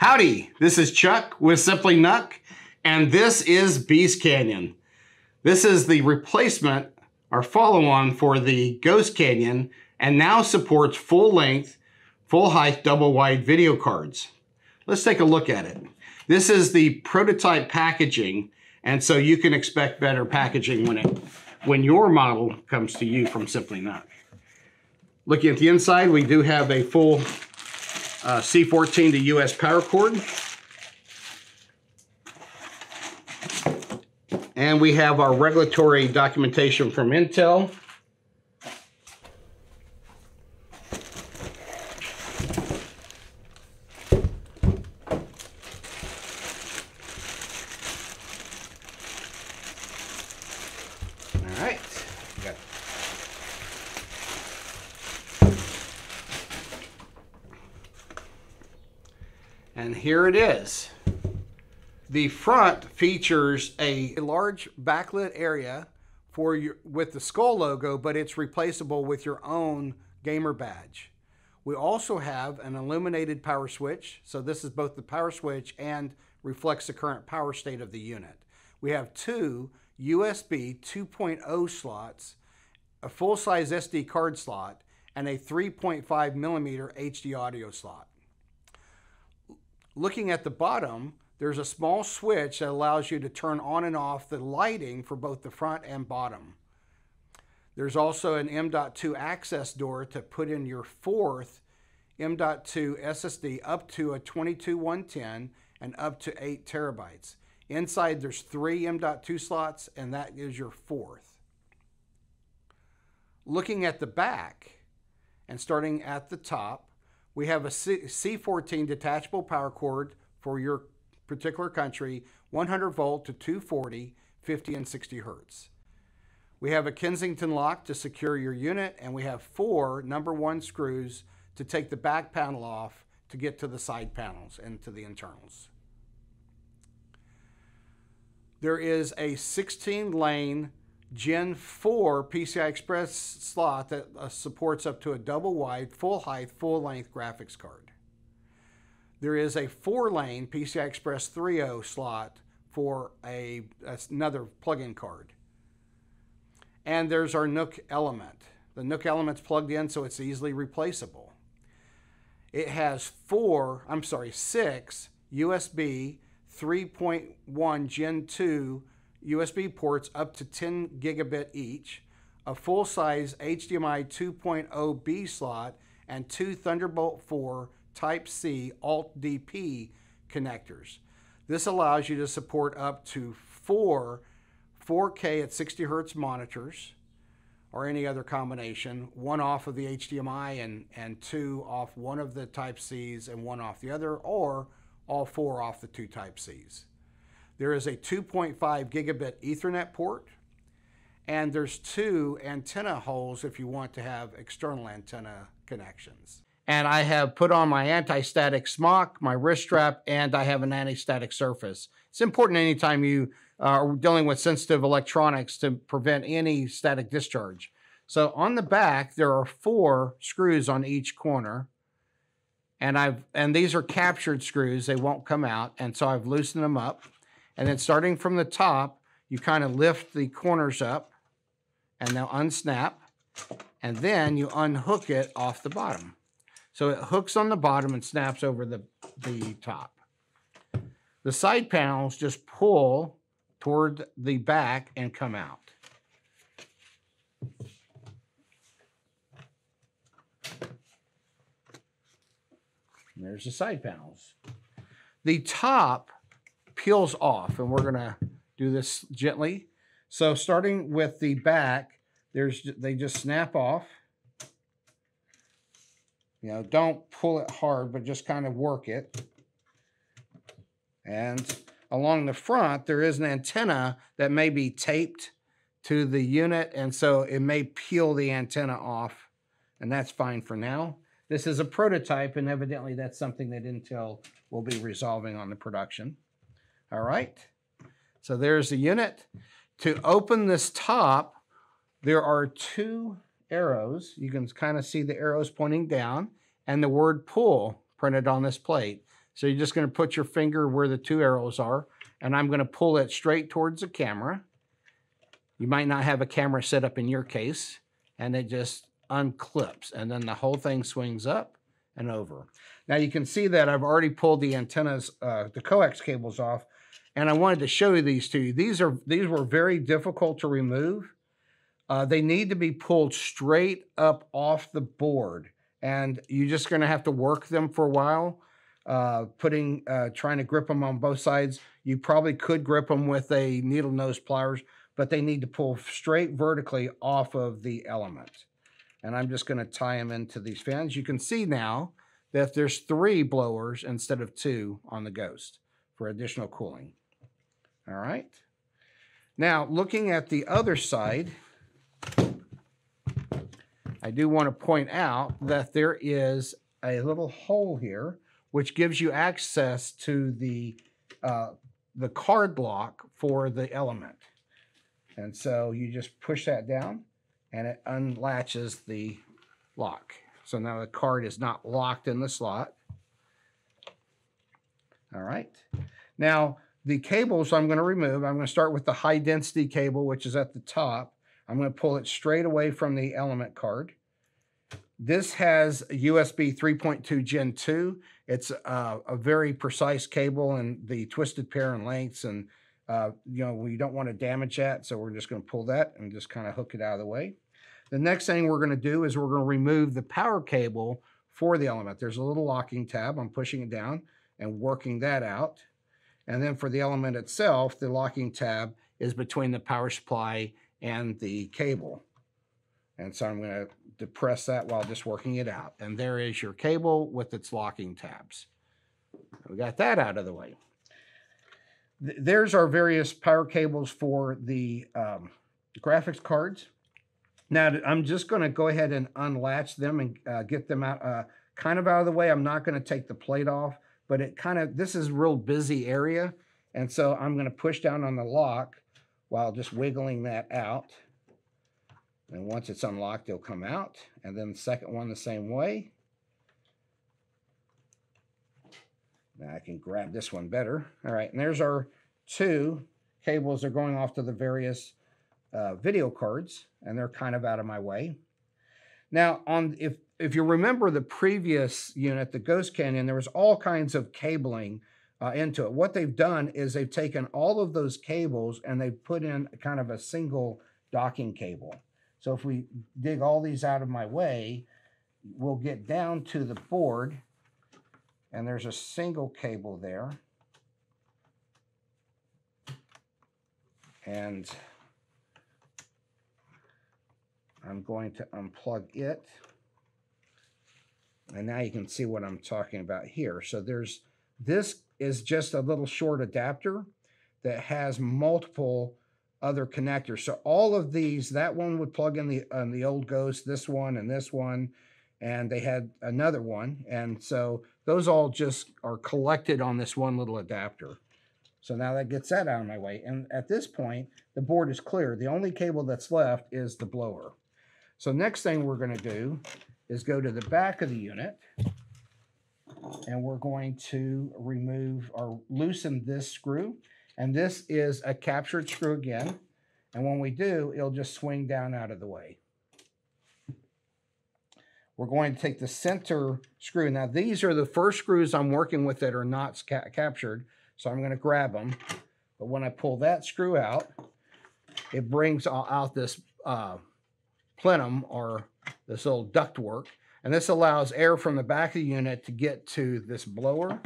Howdy, this is Chuck with Simply NUC, and this is Beast Canyon. This is the replacement, our follow-on for the Ghost Canyon, and now supports full-length, full-height, double-wide video cards. Let's take a look at it. This is the prototype packaging, and so you can expect better packaging when it when your model comes to you from Simply NUC. Looking at the inside, we do have a full uh, C14 to US power cord. And we have our regulatory documentation from Intel. All right. And here it is. The front features a large backlit area for your with the skull logo, but it's replaceable with your own gamer badge. We also have an illuminated power switch. So this is both the power switch and reflects the current power state of the unit. We have two USB 2.0 slots, a full-size SD card slot, and a 3.5 millimeter HD audio slot. Looking at the bottom, there's a small switch that allows you to turn on and off the lighting for both the front and bottom. There's also an M.2 access door to put in your fourth M.2 SSD up to a 22110 and up to 8 terabytes. Inside there's three M.2 slots and that is your fourth. Looking at the back and starting at the top, we have a C 14 detachable power cord for your particular country, 100 volt to 240, 50 and 60 hertz. We have a Kensington lock to secure your unit, and we have four number one screws to take the back panel off to get to the side panels and to the internals. There is a 16 lane Gen 4 PCI Express slot that uh, supports up to a double wide, full height, full length graphics card. There is a four lane PCI Express 3.0 slot for a, another plug-in card. And there's our NUC element. The NUC element's plugged in so it's easily replaceable. It has four, I'm sorry, six USB 3.1 Gen 2 USB ports up to 10 gigabit each, a full size HDMI 2.0 B slot, and two Thunderbolt 4 Type C Alt DP connectors. This allows you to support up to four 4K at 60 hertz monitors or any other combination, one off of the HDMI and, and two off one of the Type Cs and one off the other, or all four off the two Type Cs. There is a 2.5 gigabit Ethernet port, and there's two antenna holes if you want to have external antenna connections. And I have put on my anti-static smock, my wrist strap, and I have an anti-static surface. It's important anytime you uh, are dealing with sensitive electronics to prevent any static discharge. So on the back, there are four screws on each corner. And I've and these are captured screws, they won't come out. And so I've loosened them up. And then starting from the top, you kind of lift the corners up and now unsnap. And then you unhook it off the bottom. So it hooks on the bottom and snaps over the, the top. The side panels just pull toward the back and come out. And there's the side panels. The top peels off, and we're gonna do this gently. So starting with the back, there's they just snap off. You know, don't pull it hard, but just kind of work it. And along the front, there is an antenna that may be taped to the unit, and so it may peel the antenna off, and that's fine for now. This is a prototype, and evidently that's something that Intel will be resolving on the production. All right, so there's the unit. To open this top, there are two arrows. You can kind of see the arrows pointing down and the word pull printed on this plate. So you're just going to put your finger where the two arrows are, and I'm going to pull it straight towards the camera. You might not have a camera set up in your case, and it just unclips, and then the whole thing swings up and over. Now you can see that I've already pulled the antennas, uh, the coax cables off, and I wanted to show you these to you. These are these were very difficult to remove. Uh, they need to be pulled straight up off the board, and you're just going to have to work them for a while. Uh, putting, uh, trying to grip them on both sides. You probably could grip them with a needle nose pliers, but they need to pull straight vertically off of the element. And I'm just going to tie them into these fans. You can see now that there's three blowers instead of two on the Ghost for additional cooling. All right. Now, looking at the other side, I do want to point out that there is a little hole here, which gives you access to the, uh, the card lock for the element. And so you just push that down and it unlatches the lock. So now the card is not locked in the slot. All right. Now, the cables I'm going to remove, I'm going to start with the high density cable, which is at the top. I'm going to pull it straight away from the element card. This has USB 3.2 Gen 2. It's uh, a very precise cable and the twisted pair and lengths and uh, you know, we don't want to damage that. So we're just going to pull that and just kind of hook it out of the way. The next thing we're going to do is we're going to remove the power cable for the element. There's a little locking tab. I'm pushing it down and working that out. And then for the element itself, the locking tab is between the power supply and the cable. And so I'm going to depress that while just working it out. And there is your cable with its locking tabs. We got that out of the way. There's our various power cables for the um, graphics cards. Now I'm just going to go ahead and unlatch them and uh, get them out uh, kind of out of the way. I'm not going to take the plate off, but it kind of, this is real busy area. And so I'm going to push down on the lock while just wiggling that out. And once it's unlocked, it'll come out. And then the second one the same way. Now I can grab this one better. All right, and there's our two cables. They're going off to the various uh, video cards, and they're kind of out of my way. Now, on if if you remember the previous unit, the Ghost Canyon, there was all kinds of cabling uh, into it. What they've done is they've taken all of those cables and they've put in kind of a single docking cable. So if we dig all these out of my way, we'll get down to the board and there's a single cable there. And I'm going to unplug it. And now you can see what I'm talking about here. So there's, this is just a little short adapter that has multiple other connectors. So all of these, that one would plug in the, on the old Ghost, this one and this one, and they had another one. And so those all just are collected on this one little adapter. So now that gets that out of my way. And at this point, the board is clear. The only cable that's left is the blower. So next thing we're going to do is go to the back of the unit and we're going to remove or loosen this screw. And this is a captured screw again. And when we do, it'll just swing down out of the way. We're going to take the center screw. Now these are the first screws I'm working with that are not ca captured. So I'm going to grab them. But when I pull that screw out, it brings out this uh, plenum or this little ductwork. And this allows air from the back of the unit to get to this blower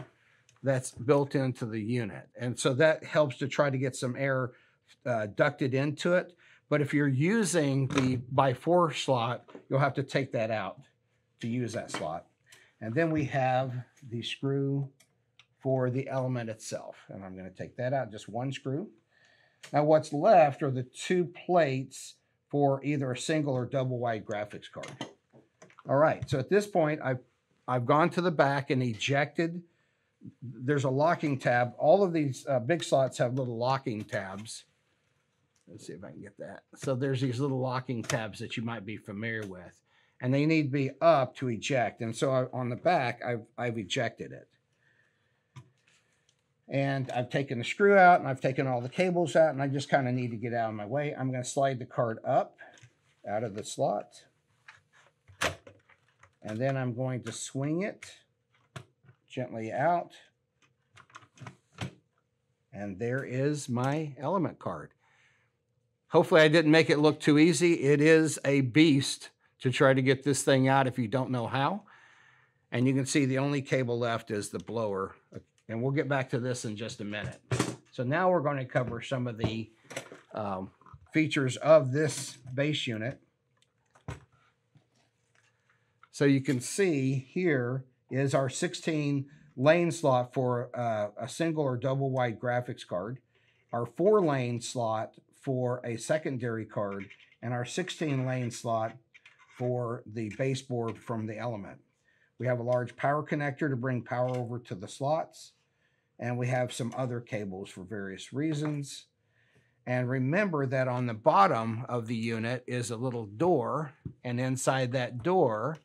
that's built into the unit. And so that helps to try to get some air uh, ducted into it. But if you're using the by four slot, you'll have to take that out to use that slot. And then we have the screw for the element itself. And I'm going to take that out, just one screw. Now what's left are the two plates for either a single or double wide graphics card. All right, so at this point, I've, I've gone to the back and ejected. There's a locking tab. All of these uh, big slots have little locking tabs. Let's see if I can get that. So there's these little locking tabs that you might be familiar with. And they need to be up to eject. And so I, on the back, I've, I've ejected it. And I've taken the screw out and I've taken all the cables out and I just kind of need to get out of my way. I'm going to slide the card up out of the slot. And then I'm going to swing it gently out. And there is my element card. Hopefully I didn't make it look too easy. It is a beast to try to get this thing out if you don't know how. And you can see the only cable left is the blower. And we'll get back to this in just a minute. So now we're going to cover some of the um, features of this base unit. So you can see here is our 16 lane slot for uh, a single or double wide graphics card, our four lane slot for a secondary card, and our 16 lane slot for the baseboard from the element. We have a large power connector to bring power over to the slots, and we have some other cables for various reasons. And remember that on the bottom of the unit is a little door, and inside that door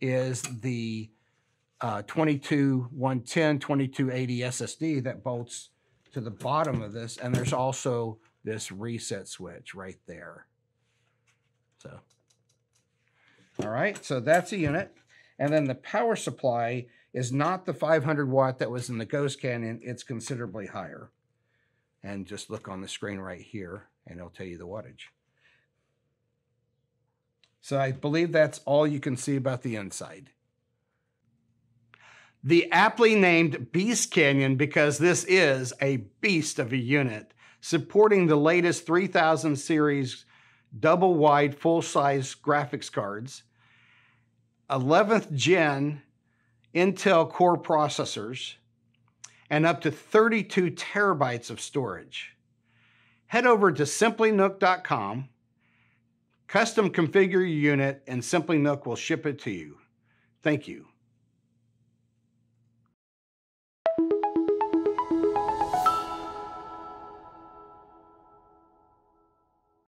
is the uh, 22110, 2280 SSD that bolts to the bottom of this. And there's also this reset switch right there. So, all right, so that's a unit. And then the power supply is not the 500 watt that was in the Ghost Canyon. It's considerably higher. And just look on the screen right here and it'll tell you the wattage. So I believe that's all you can see about the inside. The aptly named Beast Canyon because this is a beast of a unit, supporting the latest 3000 series double wide full size graphics cards, 11th gen Intel Core processors, and up to 32 terabytes of storage. Head over to simplynuc.com, custom configure your unit, and Simply NUC will ship it to you. Thank you.